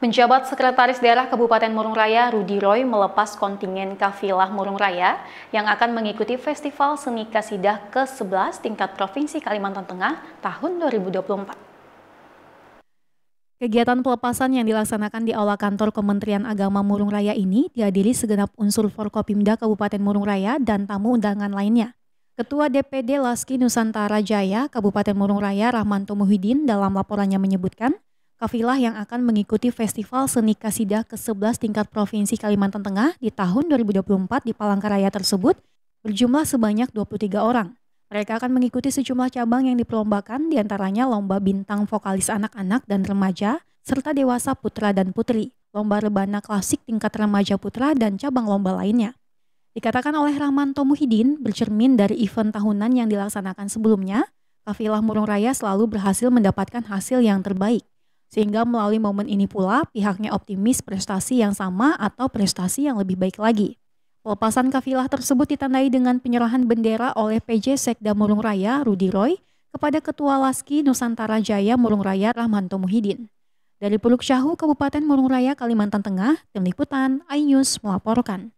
Penjabat Sekretaris Daerah Kabupaten Murung Raya Rudi Roy melepas kontingen Kafilah Murung Raya yang akan mengikuti Festival Seni Kasidah ke-11 tingkat Provinsi Kalimantan Tengah tahun 2024. Kegiatan pelepasan yang dilaksanakan di Aula Kantor Kementerian Agama Murung Raya ini dihadiri segenap unsur Forkopimda Kabupaten Murung Raya dan tamu undangan lainnya. Ketua DPD Laski Nusantara Jaya Kabupaten Murung Raya Rahmanto Muhyiddin dalam laporannya menyebutkan, Kafilah yang akan mengikuti Festival Seni Kasidah ke-11 tingkat Provinsi Kalimantan Tengah di tahun 2024 di Palangkaraya tersebut berjumlah sebanyak 23 orang. Mereka akan mengikuti sejumlah cabang yang diperlombakan di antaranya lomba bintang vokalis anak-anak dan remaja, serta dewasa putra dan putri, lomba rebana klasik tingkat remaja putra, dan cabang lomba lainnya. Dikatakan oleh Rahmanto Muhyiddin, bercermin dari event tahunan yang dilaksanakan sebelumnya, Kafilah Murung Raya selalu berhasil mendapatkan hasil yang terbaik. Sehingga melalui momen ini pula pihaknya optimis prestasi yang sama atau prestasi yang lebih baik lagi. Pelepasan kafilah tersebut ditandai dengan penyerahan bendera oleh PJ Sekda Murung Raya Rudi Roy kepada Ketua Laski Nusantara Jaya Murung Raya Rahmanto Muhyiddin. Dari Puluk Syahu, Kabupaten Murung Raya, Kalimantan Tengah, Tim Liputan, iNews melaporkan.